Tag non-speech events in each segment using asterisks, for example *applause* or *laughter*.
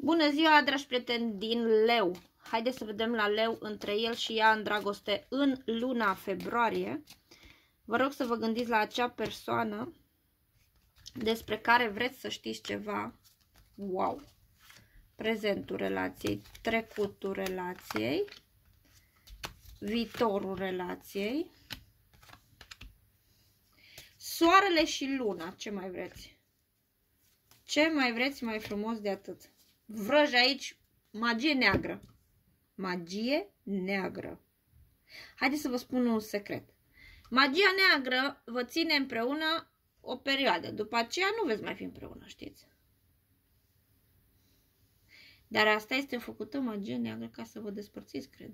Bună ziua, dragi prieteni din Leu! Haideți să vedem la Leu între el și ea în dragoste în luna februarie. Vă rog să vă gândiți la acea persoană despre care vreți să știți ceva. Wow! Prezentul relației, trecutul relației, viitorul relației, soarele și luna, ce mai vreți? Ce mai vreți mai frumos de atât? Vrăj aici, magie neagră. Magie neagră. Haideți să vă spun un secret. Magia neagră vă ține împreună o perioadă. După aceea nu veți mai fi împreună, știți? Dar asta este făcută magie neagră ca să vă despărțiți, cred.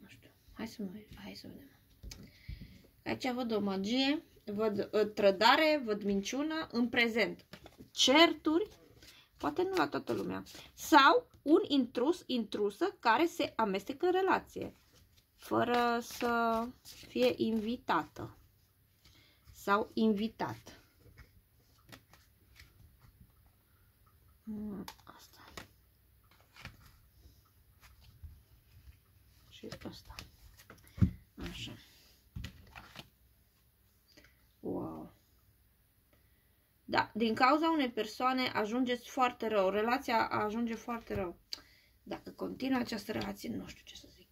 Nu știu. Hai să, mă, hai să vedem. Aici văd o magie, văd uh, trădare, văd minciună în prezent. Certuri, poate nu la toată lumea. Sau un intrus, intrusă care se amestecă în relație, fără să fie invitată sau invitat. Hmm, asta. Și asta. Așa. Wow. Da, din cauza unei persoane ajungeți foarte rău. Relația ajunge foarte rău. Dacă continuă această relație, nu știu ce să zic.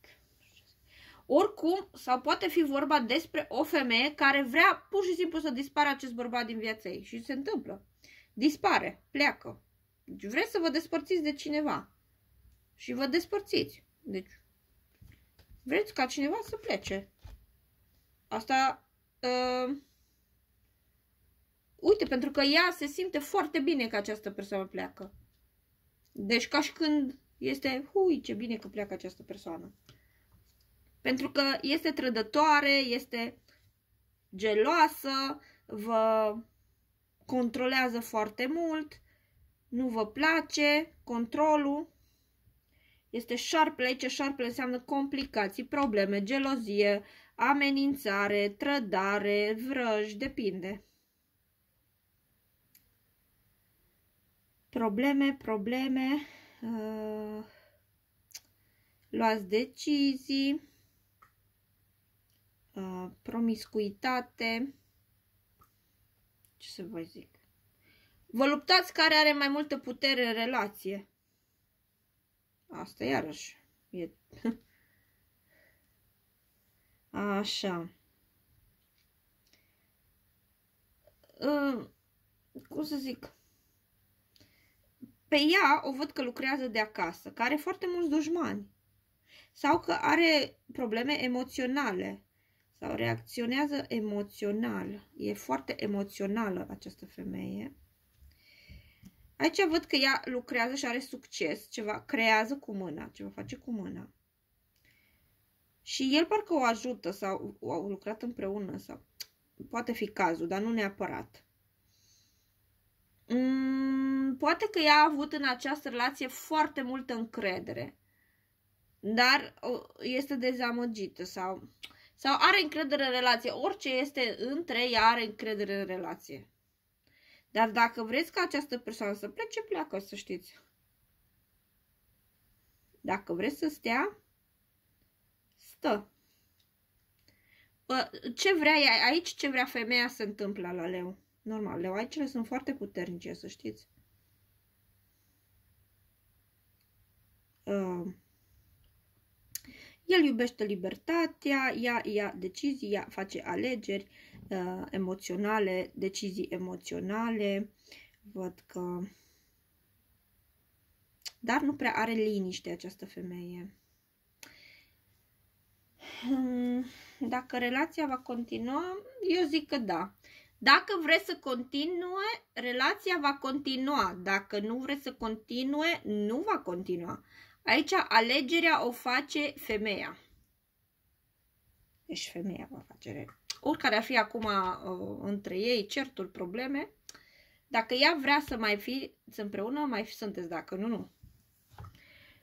Oricum, sau poate fi vorba despre o femeie care vrea pur și simplu să dispară acest bărbat din viața ei. Și se întâmplă. Dispare, pleacă. Deci vreți să vă despărțiți de cineva. Și vă despărțiți. Deci, vreți ca cineva să plece. Asta... Uh, Uite, pentru că ea se simte foarte bine că această persoană pleacă. Deci ca și când este, hui, ce bine că pleacă această persoană. Pentru că este trădătoare, este geloasă, vă controlează foarte mult, nu vă place controlul. Este șarpele, aici șarpele înseamnă complicații, probleme, gelozie, amenințare, trădare, vrăj, depinde. Probleme, probleme, uh, luați decizii, uh, promiscuitate, ce să vă zic. Vă luptați care are mai multă putere în relație. Asta iarăși e... *laughs* Așa. Uh, cum să zic? Pe ea o văd că lucrează de acasă, că are foarte mulți dușmani. Sau că are probleme emoționale. Sau reacționează emoțional. E foarte emoțională această femeie. Aici văd că ea lucrează și are succes, ceva creează cu mâna, ceva face cu mâna. Și el parcă o ajută sau au lucrat împreună sau poate fi cazul, dar nu neapărat. Mm, poate că ea a avut în această relație foarte multă încredere, dar este dezamăgită sau, sau are încredere în relație. Orice este între ea are încredere în relație. Dar dacă vreți ca această persoană să plece, pleacă, să știți. Dacă vreți să stea, stă. Ce vrea aici, ce vrea femeia se întâmplă la leu. Normal, leoaicele sunt foarte puternice, să știți. Uh, el iubește libertatea, ea ia decizii, ea face alegeri uh, emoționale, decizii emoționale. Văd că... Dar nu prea are liniște această femeie. Hmm, dacă relația va continua, eu zic că da. Dacă vreți să continue, relația va continua. Dacă nu vreți să continue, nu va continua. Aici alegerea o face femeia. Deci femeia va face. Oricare ar fi acum uh, între ei certuri, probleme, dacă ea vrea să mai fi împreună, mai sunteți, dacă nu, nu.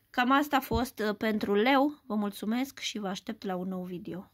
Cam asta a fost uh, pentru leu. Vă mulțumesc și vă aștept la un nou video.